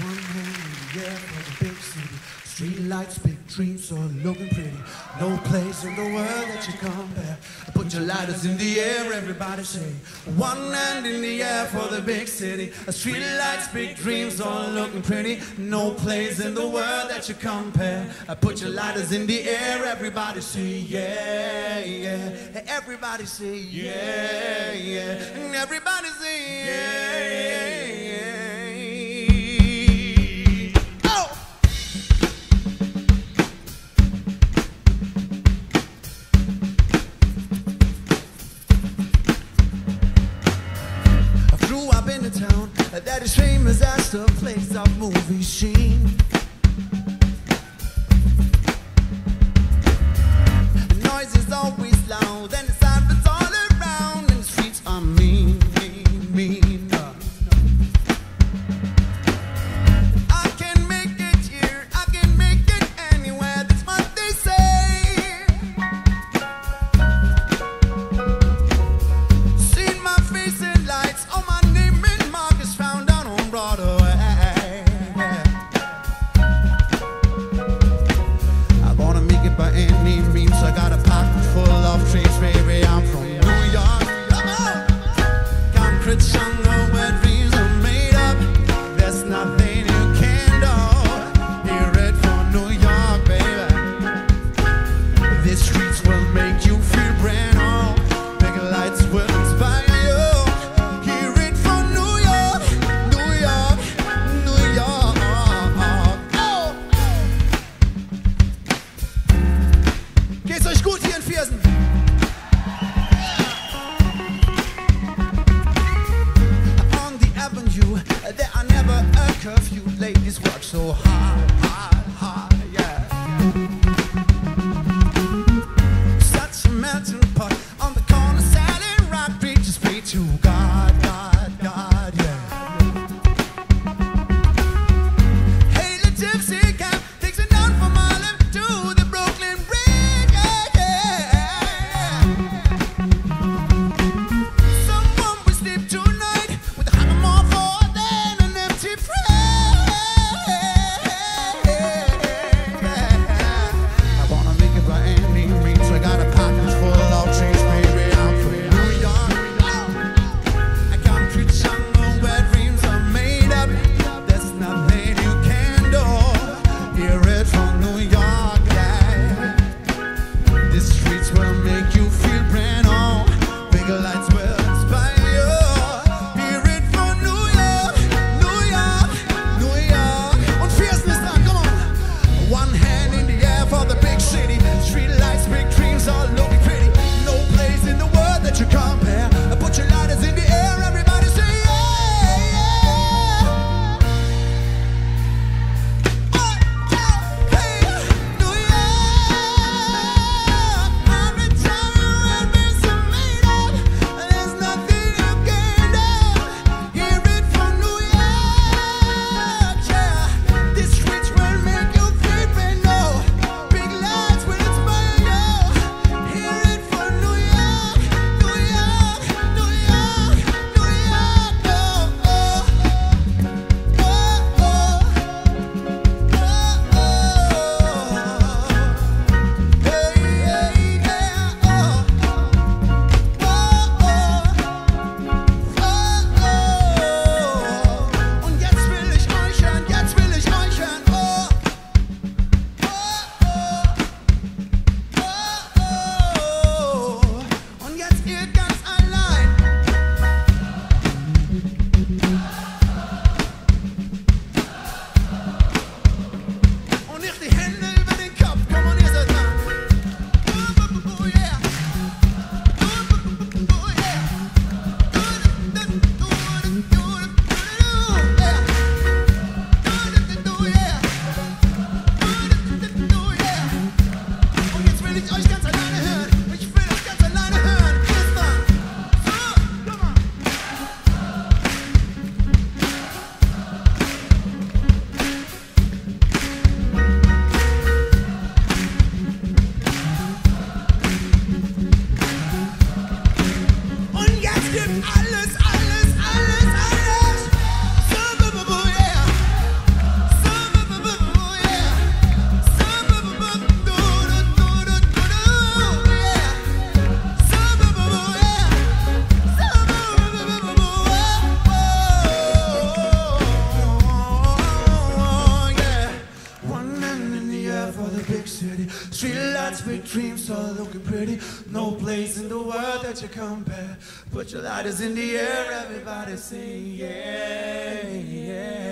One hand in the air for the big city. Street lights, big dreams, all looking pretty. No place in the world that you compare. I put your lighters in the air, everybody say. One hand in the air for the big city. Street lights, big dreams, all looking pretty. No place in the world that you compare. I put your lighters in the air, everybody say yeah, yeah. Everybody say yeah, yeah. Everybody say yeah, yeah. Grew up in a town that is famous as the place of movie scene. Noise is always loud and curfew. Ladies work so hard, nights with dreams are looking pretty. No place in the world that you compare. Put your lighters in the air, everybody sing, yeah, yeah.